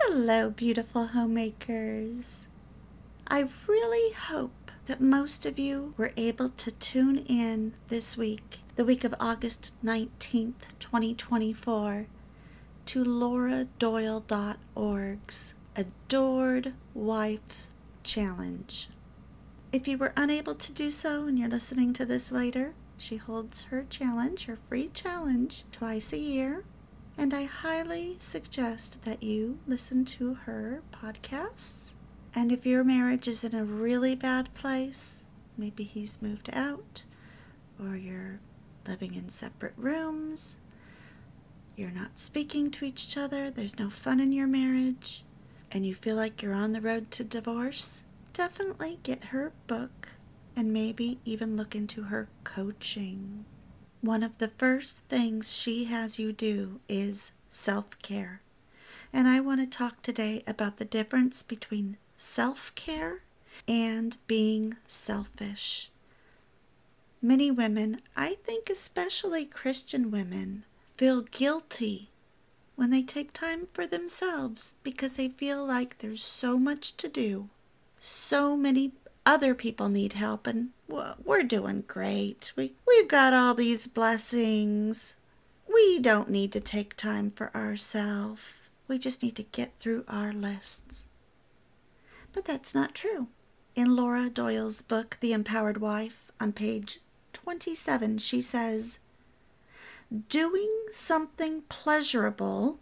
Hello, beautiful homemakers. I really hope that most of you were able to tune in this week, the week of August 19th, 2024, to lauradoyle.org's Adored Wife Challenge. If you were unable to do so and you're listening to this later, she holds her challenge, her free challenge, twice a year. And I highly suggest that you listen to her podcasts. And if your marriage is in a really bad place, maybe he's moved out, or you're living in separate rooms, you're not speaking to each other, there's no fun in your marriage, and you feel like you're on the road to divorce, definitely get her book and maybe even look into her coaching. One of the first things she has you do is self care. And I want to talk today about the difference between self care and being selfish. Many women, I think especially Christian women, feel guilty when they take time for themselves because they feel like there's so much to do so many other people need help and we're doing great. We we've got all these blessings. We don't need to take time for ourselves. We just need to get through our lists. But that's not true. In Laura Doyle's book, The Empowered Wife, on page 27, she says, Doing something pleasurable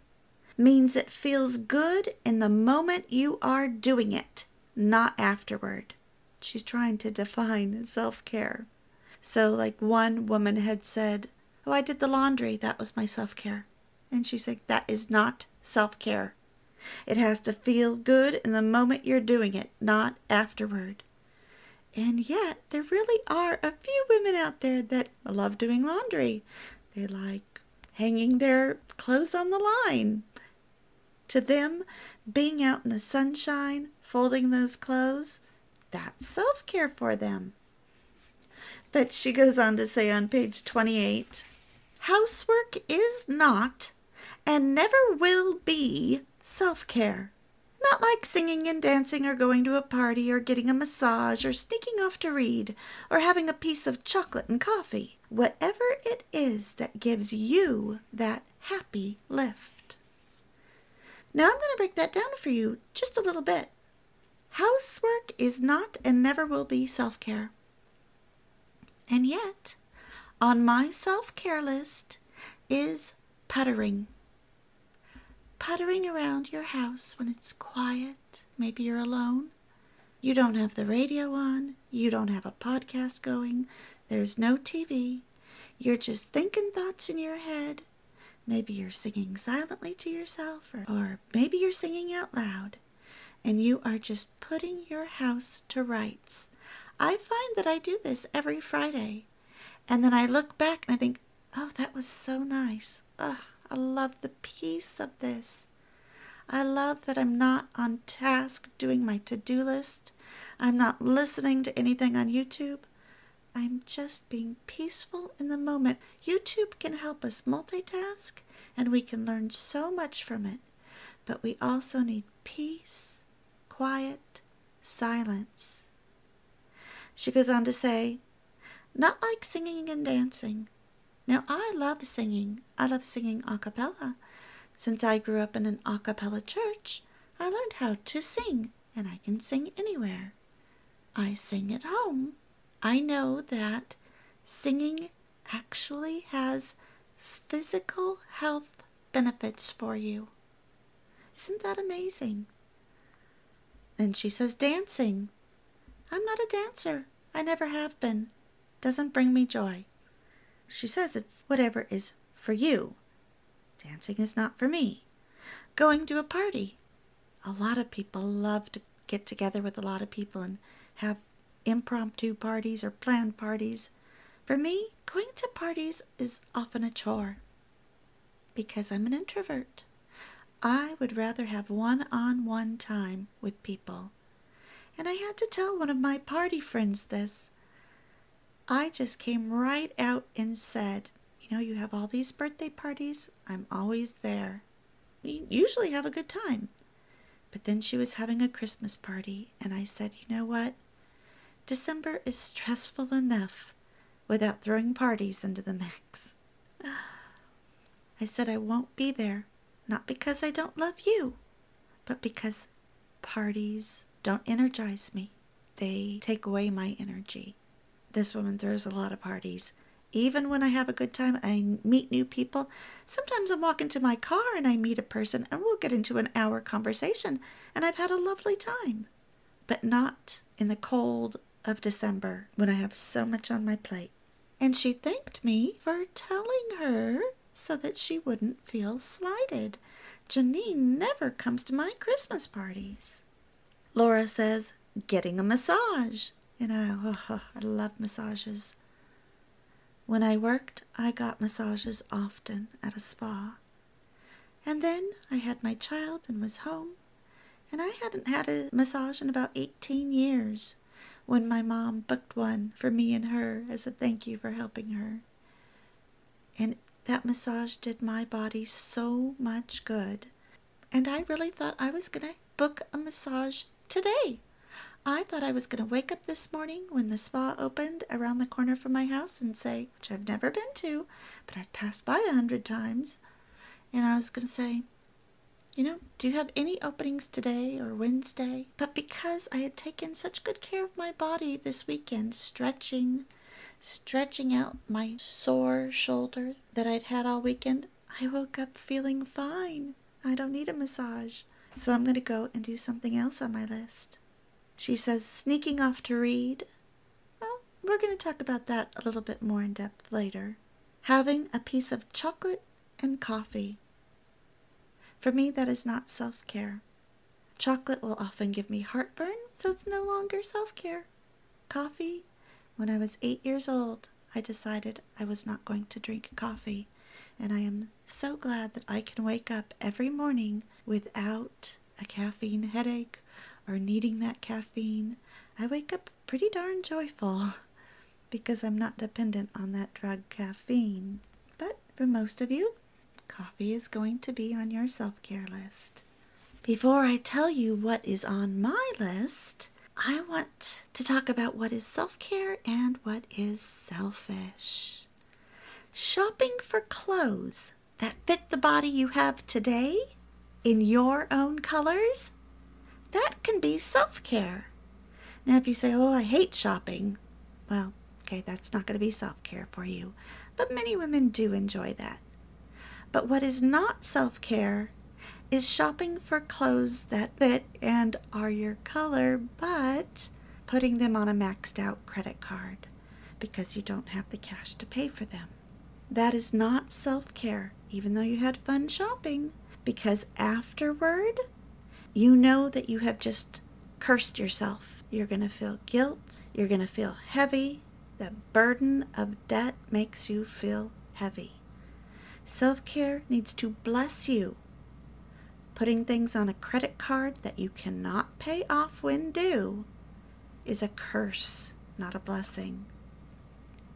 means it feels good in the moment you are doing it not afterward. She's trying to define self care. So, like one woman had said, Oh, I did the laundry. That was my self care. And she's like, That is not self care. It has to feel good in the moment you're doing it, not afterward. And yet, there really are a few women out there that love doing laundry. They like hanging their clothes on the line. To them, being out in the sunshine, folding those clothes, that's self care for them. But she goes on to say on page 28 housework is not and never will be self care. Not like singing and dancing or going to a party or getting a massage or sneaking off to read or having a piece of chocolate and coffee. Whatever it is that gives you that happy lift. Now I'm going to break that down for you just a little bit. Housework is not and never will be self care. And yet, on my self care list is puttering. Puttering around your house when it's quiet, maybe you're alone. You don't have the radio on, you don't have a podcast going, there's no TV. You're just thinking thoughts in your head. Maybe you're singing silently to yourself, or, or maybe you're singing out loud and you are just putting your house to rights. I find that I do this every Friday. And then I look back and I think, oh, that was so nice. Ugh, I love the peace of this. I love that I'm not on task doing my to do list. I'm not listening to anything on YouTube. I'm just being peaceful in the moment. YouTube can help us multitask and we can learn so much from it. But we also need peace quiet silence. She goes on to say, not like singing and dancing. Now, I love singing. I love singing a cappella. Since I grew up in an a cappella church, I learned how to sing, and I can sing anywhere. I sing at home. I know that singing actually has physical health benefits for you. Isn't that amazing? Then she says, Dancing. I'm not a dancer. I never have been. Doesn't bring me joy. She says it's whatever is for you. Dancing is not for me. Going to a party. A lot of people love to get together with a lot of people and have impromptu parties or planned parties. For me, going to parties is often a chore because I'm an introvert. I would rather have one on one time with people. And I had to tell one of my party friends this. I just came right out and said, You know, you have all these birthday parties. I'm always there. We usually have a good time. But then she was having a Christmas party, and I said, You know what? December is stressful enough without throwing parties into the mix. I said, I won't be there, not because I don't love you, but because parties don't energize me. They take away my energy. This woman throws a lot of parties. Even when I have a good time I meet new people, sometimes I walk into my car and I meet a person and we'll get into an hour conversation and I've had a lovely time. But not in the cold of December when I have so much on my plate. And she thanked me for telling her so that she wouldn't feel slighted. Janine never comes to my Christmas parties. Laura says, getting a massage. You know, oh, I love massages. When I worked, I got massages often at a spa. And then I had my child and was home, and I hadn't had a massage in about 18 years when my mom booked one for me and her as a thank you for helping her. And that massage did my body so much good. And I really thought I was going to book a massage today. I thought I was going to wake up this morning when the spa opened around the corner from my house and say, which I've never been to, but I've passed by a hundred times, and I was going to say, you know, do you have any openings today or Wednesday? But because I had taken such good care of my body this weekend, stretching, stretching out my sore shoulder that I'd had all weekend, I woke up feeling fine. I don't need a massage. So I'm going to go and do something else on my list. She says, sneaking off to read. Well, we're going to talk about that a little bit more in depth later. Having a piece of chocolate and coffee. For me, that is not self care. Chocolate will often give me heartburn, so it's no longer self care. Coffee when I was eight years old, I decided I was not going to drink coffee, and I am so glad that I can wake up every morning without a caffeine headache or needing that caffeine. I wake up pretty darn joyful because I'm not dependent on that drug caffeine. But for most of you, coffee is going to be on your self care list. Before I tell you what is on my list, I want to talk about what is self care and what is selfish. Shopping for clothes that fit the body you have today in your own colors, that can be self care. Now, if you say, Oh, I hate shopping, well, okay, that's not going to be self care for you. But many women do enjoy that. But what is not self care is shopping for clothes that fit and are your color, but putting them on a maxed out credit card because you don't have the cash to pay for them. That is not self care, even though you had fun shopping, because afterward, you know that you have just cursed yourself. You're going to feel guilt, you're going to feel heavy. The burden of debt makes you feel heavy. Self care needs to bless you Putting things on a credit card that you cannot pay off when due is a curse, not a blessing.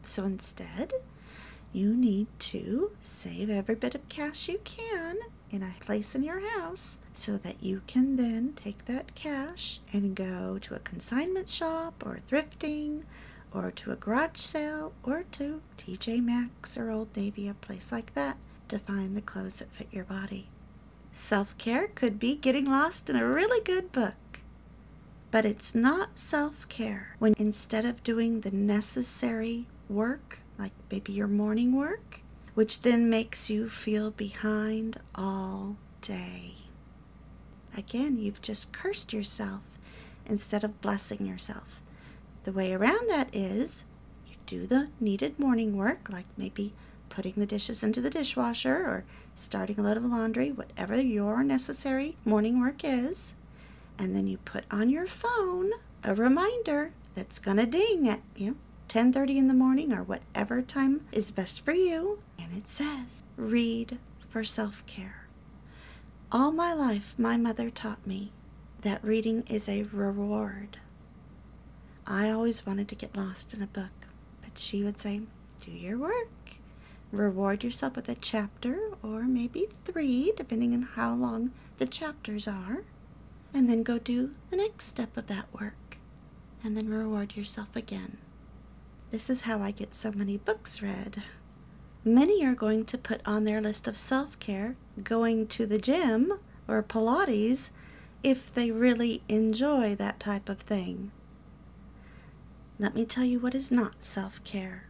So instead, you need to save every bit of cash you can in a place in your house so that you can then take that cash and go to a consignment shop or thrifting or to a garage sale or to TJ Maxx or Old Navy, a place like that, to find the clothes that fit your body. Self care could be getting lost in a really good book. But it's not self care when instead of doing the necessary work, like maybe your morning work, which then makes you feel behind all day. Again, you've just cursed yourself instead of blessing yourself. The way around that is you do the needed morning work, like maybe putting the dishes into the dishwasher or starting a load of laundry, whatever your necessary morning work is. And then you put on your phone a reminder that's going to ding at, you know, 10:30 in the morning or whatever time is best for you, and it says, "Read for self-care." All my life my mother taught me that reading is a reward. I always wanted to get lost in a book, but she would say, "Do your work." Reward yourself with a chapter or maybe three, depending on how long the chapters are. and then go do the next step of that work, and then reward yourself again. This is how I get so many books read. Many are going to put on their list of self care going to the gym or Pilates if they really enjoy that type of thing. Let me tell you what is not self care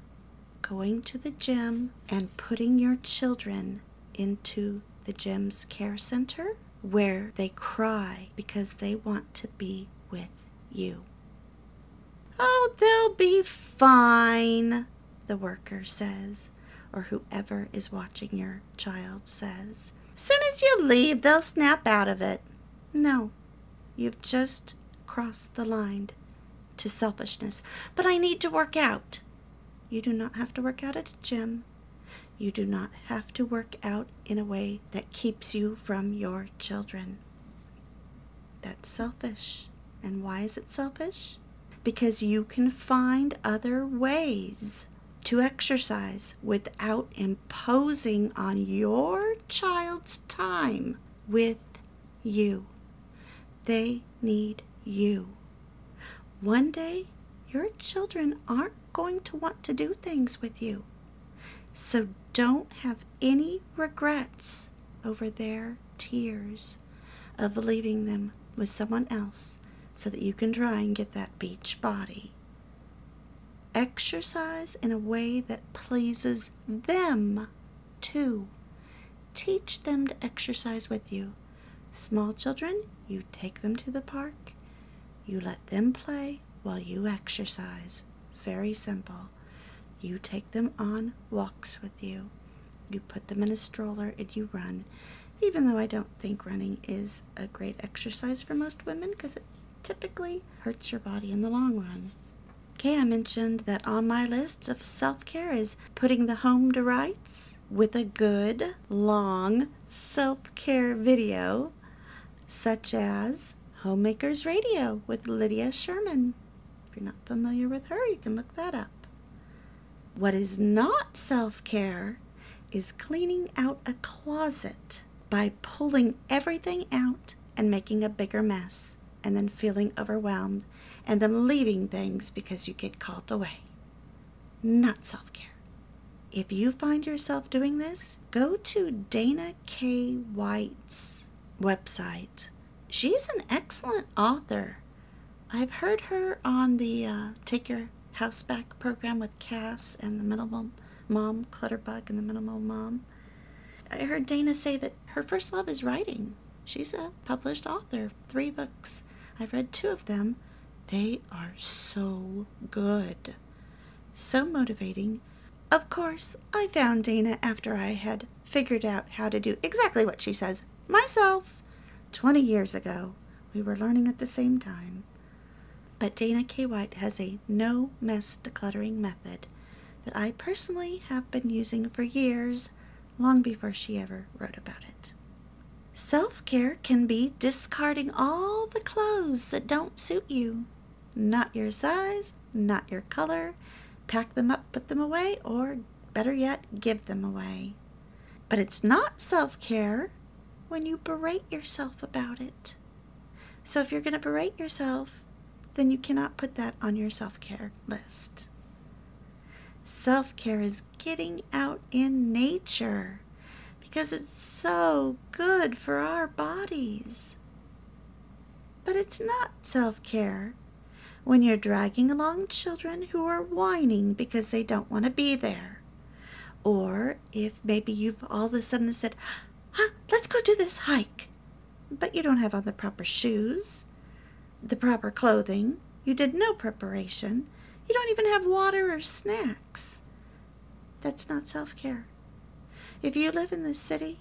going to the gym and putting your children into the gym's care center where they cry because they want to be with you. Oh, they'll be fine, the worker says, or whoever is watching your child says. Soon as you leave, they'll snap out of it. No, you've just crossed the line to selfishness. But I need to work out. You do not have to work out at a gym. You do not have to work out in a way that keeps you from your children. That's selfish. And why is it selfish? Because you can find other ways to exercise without imposing on your child's time with you. They need you. One day, your children aren't going to want to do things with you. So don't have any regrets over their tears of leaving them with someone else so that you can try and get that beach body. Exercise in a way that pleases them too. Teach them to exercise with you. Small children, you take them to the park, you let them play while you exercise. Very simple. You take them on walks with you. You put them in a stroller and you run. Even though I don't think running is a great exercise for most women because it typically hurts your body in the long run. Okay, I mentioned that on my list of self care is putting the home to rights with a good, long self care video, such as Homemakers Radio with Lydia Sherman. You're not familiar with her, you can look that up. What is not self care is cleaning out a closet by pulling everything out and making a bigger mess, and then feeling overwhelmed, and then leaving things because you get called away. Not self care. If you find yourself doing this, go to Dana K. White's website. She's an excellent author. I've heard her on the uh, Take Your House Back program with Cass and the Minimal Mom, Clutterbug, and the Minimal Mom. I heard Dana say that her first love is writing. She's a published author, three books. I've read two of them. They are so good, so motivating. Of course, I found Dana after I had figured out how to do exactly what she says myself 20 years ago. We were learning at the same time. But Dana K. White has a no mess decluttering method that I personally have been using for years, long before she ever wrote about it. Self care can be discarding all the clothes that don't suit you, not your size, not your color. Pack them up, put them away, or better yet, give them away. But it's not self care when you berate yourself about it. So if you're going to berate yourself, then you cannot put that on your self care list. Self care is getting out in nature because it's so good for our bodies. But it's not self care when you're dragging along children who are whining because they don't want to be there. Or if maybe you've all of a sudden said, huh, let's go do this hike. But you don't have on the proper shoes the proper clothing. You did no preparation. You don't even have water or snacks. That's not self care. If you live in the city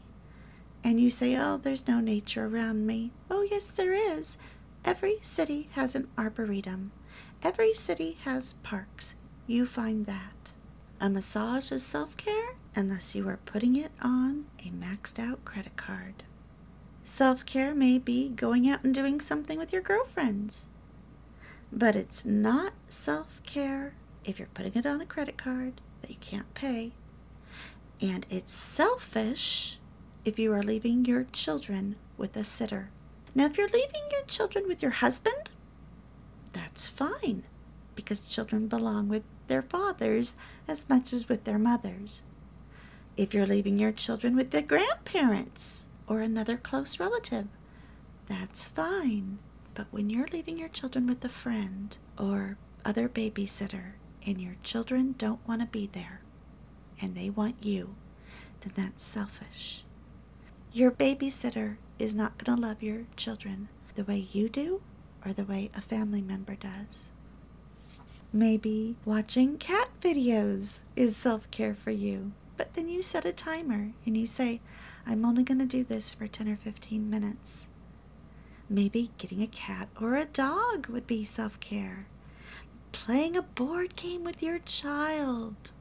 and you say, oh, there's no nature around me, oh, yes, there is. Every city has an arboretum, every city has parks. You find that. A massage is self care unless you are putting it on a maxed out credit card. Self care may be going out and doing something with your girlfriends. But it's not self care if you're putting it on a credit card that you can't pay. And it's selfish if you are leaving your children with a sitter. Now, if you're leaving your children with your husband, that's fine because children belong with their fathers as much as with their mothers. If you're leaving your children with their grandparents or another close relative, that's fine. But when you're leaving your children with a friend or other babysitter and your children don't want to be there and they want you, then that's selfish. Your babysitter is not going to love your children the way you do or the way a family member does. Maybe watching cat videos is self care for you, but then you set a timer and you say, I'm only going to do this for 10 or 15 minutes. Maybe getting a cat or a dog would be self care. Playing a board game with your child.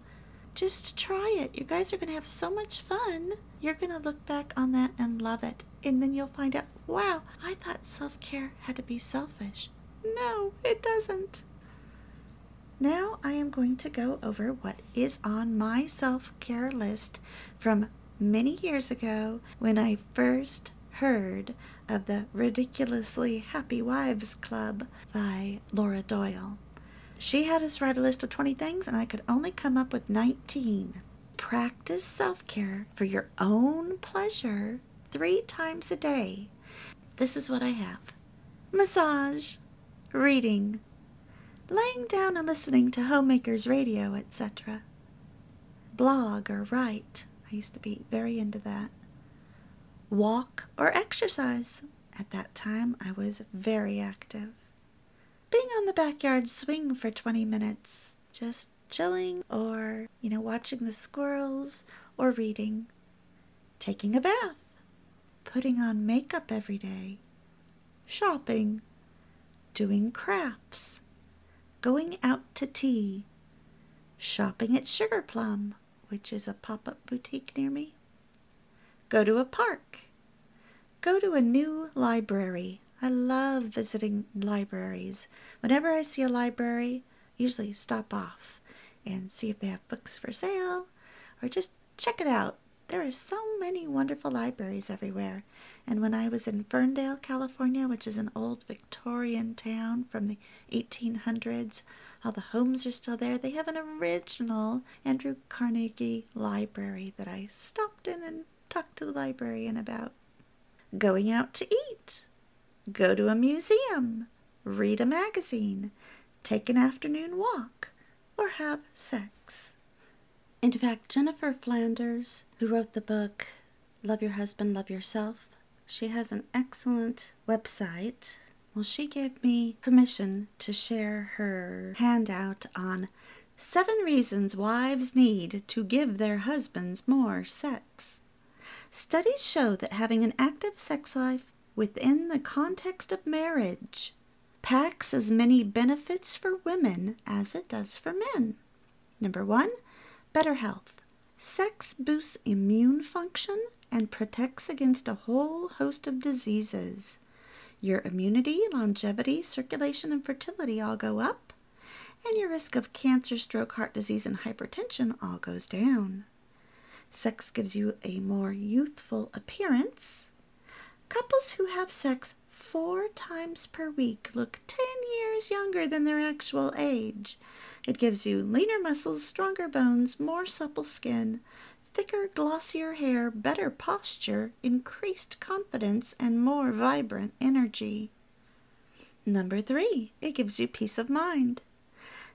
Just try it. You guys are going to have so much fun. You're going to look back on that and love it. And then you'll find out, wow, I thought self care had to be selfish. No, it doesn't. Now I am going to go over what is on my self care list from many years ago when I first heard of the Ridiculously Happy Wives Club by Laura Doyle. She had us write a list of 20 things, and I could only come up with 19. Practice self care for your own pleasure three times a day. This is what I have massage, reading, laying down and listening to homemakers radio, etc. Blog or write. I used to be very into that. Walk or exercise. At that time, I was very active. Being on the backyard swing for 20 minutes, just chilling or, you know, watching the squirrels or reading. Taking a bath. Putting on makeup every day. Shopping. Doing crafts going out to tea, shopping at Sugar Plum, which is a pop up boutique near me, go to a park, go to a new library. I love visiting libraries. Whenever I see a library, usually stop off and see if they have books for sale or just check it out. There are so many wonderful libraries everywhere. And when I was in Ferndale, California, which is an old Victorian town from the 1800s, all the homes are still there. They have an original Andrew Carnegie library that I stopped in and talked to the librarian about. Going out to eat, go to a museum, read a magazine, take an afternoon walk, or have sex. In fact, Jennifer Flanders, who wrote the book Love Your Husband, Love Yourself, she has an excellent website. Well, she gave me permission to share her handout on seven reasons wives need to give their husbands more sex. Studies show that having an active sex life within the context of marriage packs as many benefits for women as it does for men. Number one, Better health. Sex boosts immune function and protects against a whole host of diseases. Your immunity, longevity, circulation, and fertility all go up, and your risk of cancer, stroke, heart disease, and hypertension all goes down. Sex gives you a more youthful appearance. Couples who have sex four times per week look 10 years younger than their actual age. It gives you leaner muscles, stronger bones, more supple skin, thicker, glossier hair, better posture, increased confidence, and more vibrant energy. Number three, it gives you peace of mind.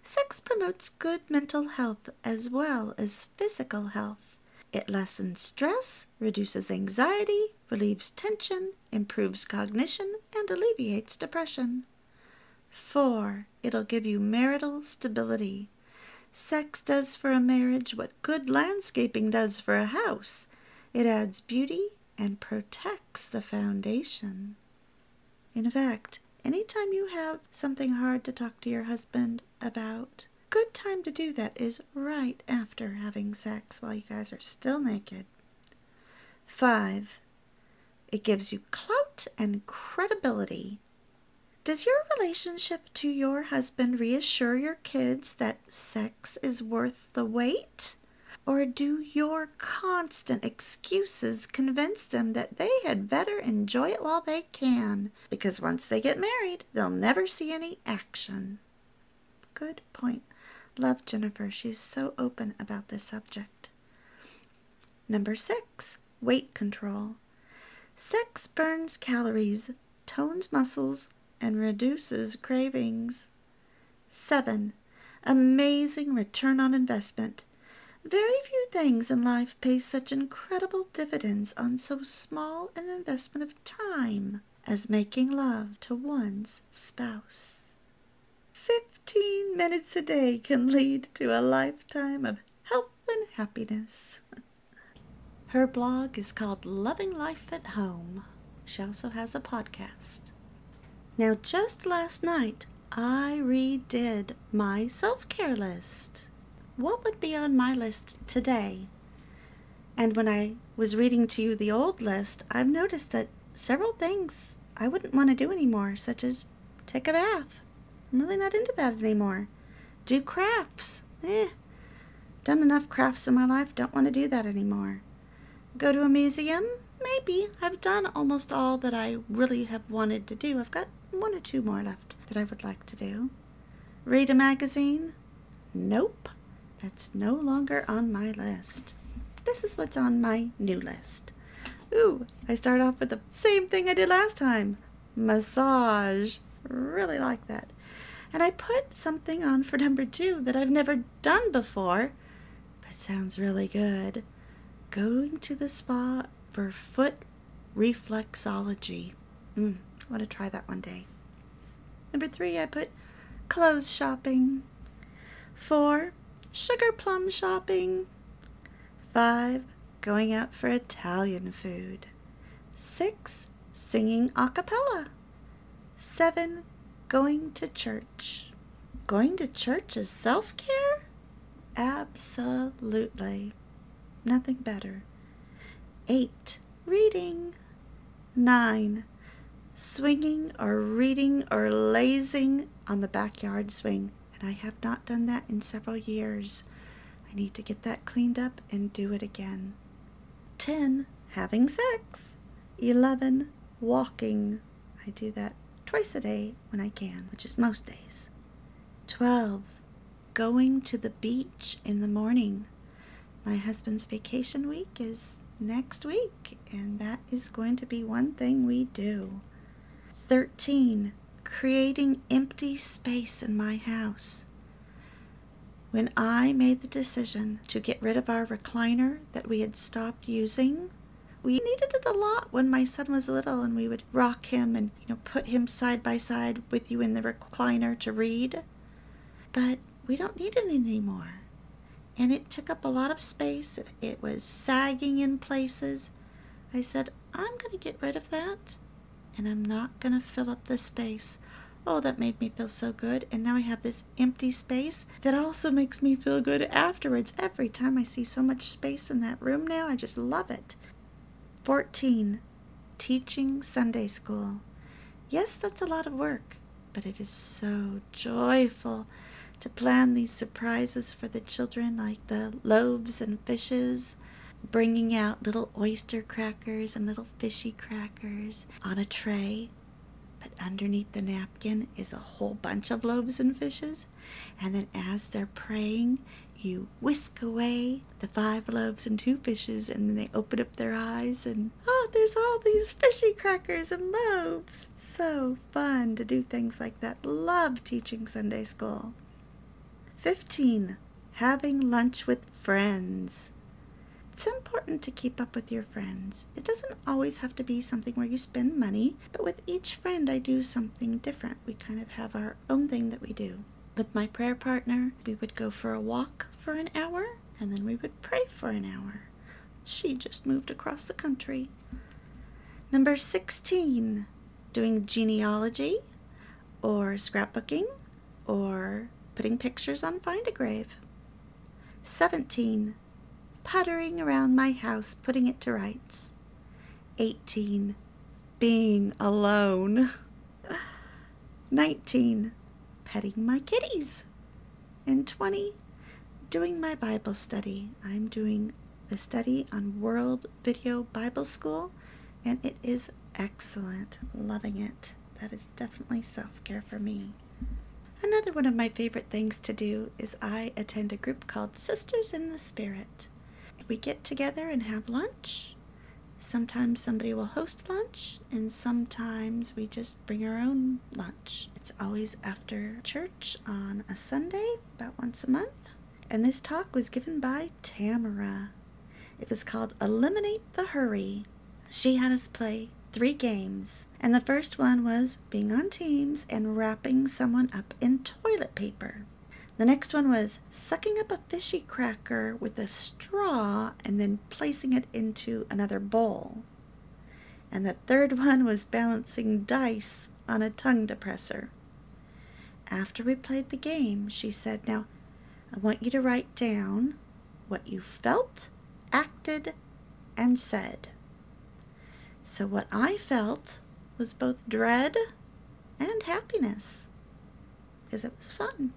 Sex promotes good mental health as well as physical health. It lessens stress, reduces anxiety, relieves tension, improves cognition, and alleviates depression. 4. It'll give you marital stability. Sex does for a marriage what good landscaping does for a house. It adds beauty and protects the foundation. In fact, anytime you have something hard to talk to your husband about, good time to do that is right after having sex while you guys are still naked. 5. It gives you clout and credibility. Does your relationship to your husband reassure your kids that sex is worth the wait? Or do your constant excuses convince them that they had better enjoy it while they can? Because once they get married, they'll never see any action. Good point. Love Jennifer. She's so open about this subject. Number six, weight control. Sex burns calories, tones muscles, and reduces cravings. 7. Amazing return on investment. Very few things in life pay such incredible dividends on so small an investment of time as making love to one's spouse. Fifteen minutes a day can lead to a lifetime of health and happiness. Her blog is called Loving Life at Home. She also has a podcast. Now, just last night, I redid my self care list. What would be on my list today? And when I was reading to you the old list, I've noticed that several things I wouldn't want to do anymore, such as take a bath. I'm really not into that anymore. Do crafts. Eh. Done enough crafts in my life, don't want to do that anymore. Go to a museum? Maybe. I've done almost all that I really have wanted to do. I've got one or two more left that I would like to do. Read a magazine? Nope. That's no longer on my list. This is what's on my new list. Ooh, I start off with the same thing I did last time. Massage. Really like that. And I put something on for number two that I've never done before, but sounds really good. Going to the spa for foot reflexology. Mm, want to try that one day. Number three, I put clothes shopping. Four, sugar plum shopping. Five, going out for Italian food. Six, singing a cappella. Seven, going to church. Going to church is self care? Absolutely. Nothing better. Eight, reading. Nine, swinging or reading or lazing on the backyard swing. And I have not done that in several years. I need to get that cleaned up and do it again. 10. Having sex. 11. Walking. I do that twice a day when I can, which is most days. 12. Going to the beach in the morning. My husband's vacation week is next week, and that is going to be one thing we do. 13. Creating empty space in my house. When I made the decision to get rid of our recliner that we had stopped using, we needed it a lot when my son was little and we would rock him and you know put him side by side with you in the recliner to read. But we don't need it anymore. And it took up a lot of space. It was sagging in places. I said, I'm going to get rid of that and I'm not going to fill up the space. Oh, that made me feel so good. And now I have this empty space that also makes me feel good afterwards. Every time I see so much space in that room now, I just love it. 14. Teaching Sunday School. Yes, that's a lot of work, but it is so joyful to plan these surprises for the children, like the loaves and fishes bringing out little oyster crackers and little fishy crackers on a tray. But underneath the napkin is a whole bunch of loaves and fishes. And then as they're praying, you whisk away the five loaves and two fishes, and then they open up their eyes, and oh, there's all these fishy crackers and loaves. So fun to do things like that. Love teaching Sunday school. 15. Having lunch with friends. It's important to keep up with your friends. It doesn't always have to be something where you spend money, but with each friend, I do something different. We kind of have our own thing that we do. With my prayer partner, we would go for a walk for an hour, and then we would pray for an hour. She just moved across the country. Number 16, doing genealogy or scrapbooking or putting pictures on Find a Grave. 17, puttering around my house, putting it to rights. 18. Being alone. 19. Petting my kitties. And 20. doing my Bible study. I'm doing the study on World Video Bible School, and it is excellent. Loving it. That is definitely self care for me. Another one of my favorite things to do is I attend a group called Sisters in the Spirit. We get together and have lunch. Sometimes somebody will host lunch, and sometimes we just bring our own lunch. It's always after church on a Sunday, about once a month. And this talk was given by Tamara. It was called Eliminate the Hurry. She had us play three games, and the first one was being on teams and wrapping someone up in toilet paper. The next one was sucking up a fishy cracker with a straw and then placing it into another bowl. And the third one was balancing dice on a tongue depressor. After we played the game, she said, Now, I want you to write down what you felt, acted, and said. So, what I felt was both dread and happiness because it was fun.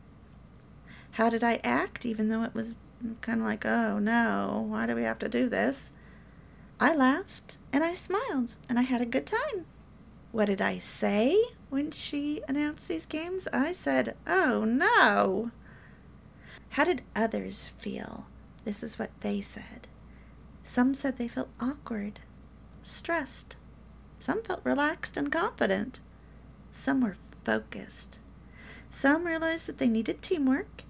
How did I act, even though it was kind of like, oh no, why do we have to do this? I laughed and I smiled and I had a good time. What did I say when she announced these games? I said, oh no. How did others feel? This is what they said. Some said they felt awkward stressed. Some felt relaxed and confident. Some were focused. Some realized that they needed teamwork,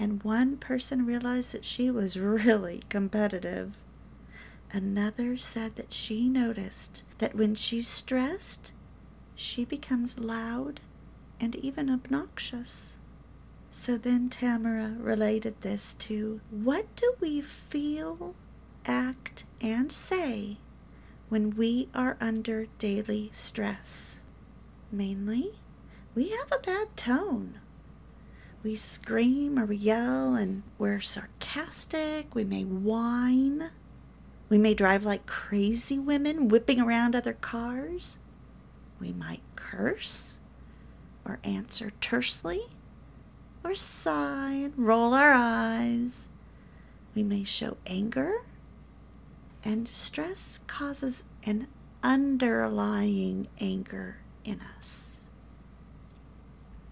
and one person realized that she was really competitive. Another said that she noticed that when she's stressed, she becomes loud and even obnoxious. So then Tamara related this to what do we feel, act, and say when we are under daily stress. Mainly, we have a bad tone. We scream or we yell and we're sarcastic. We may whine. We may drive like crazy women, whipping around other cars. We might curse or answer tersely or sigh and roll our eyes. We may show anger and stress causes an underlying anger in us.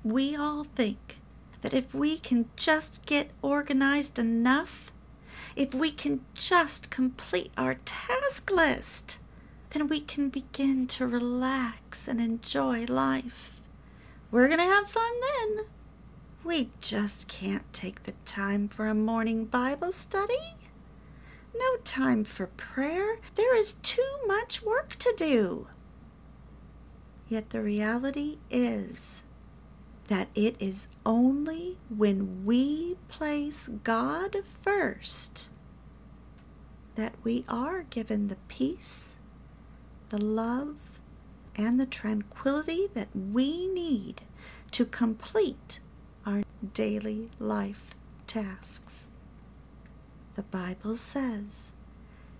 We all think that if we can just get organized enough, if we can just complete our task list, then we can begin to relax and enjoy life. We're going to have fun then. We just can't take the time for a morning Bible study no time for prayer. There is too much work to do. Yet the reality is that it is only when we place God first that we are given the peace, the love, and the tranquility that we need to complete our daily life tasks. The Bible says,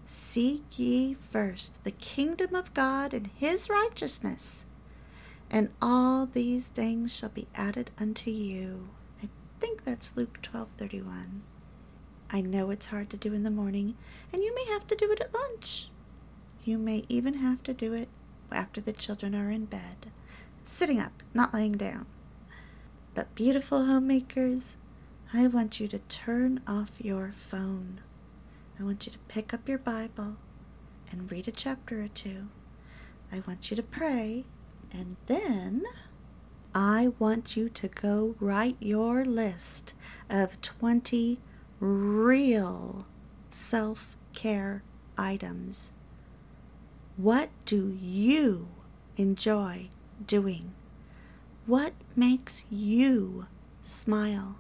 Seek ye first the kingdom of God and his righteousness, and all these things shall be added unto you. I think that's Luke 12:31. I know it's hard to do in the morning, and you may have to do it at lunch. You may even have to do it after the children are in bed, sitting up, not laying down. But beautiful homemakers, I want you to turn off your phone. I want you to pick up your Bible and read a chapter or two. I want you to pray, and then I want you to go write your list of 20 real self care items. What do you enjoy doing? What makes you smile?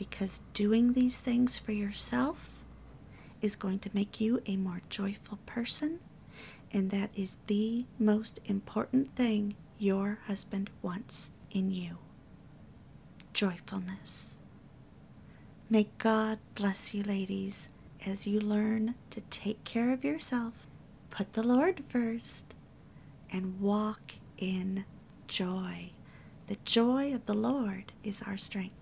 because doing these things for yourself is going to make you a more joyful person, and that is the most important thing your husband wants in you joyfulness. May God bless you, ladies, as you learn to take care of yourself, put the Lord first, and walk in joy. The joy of the Lord is our strength.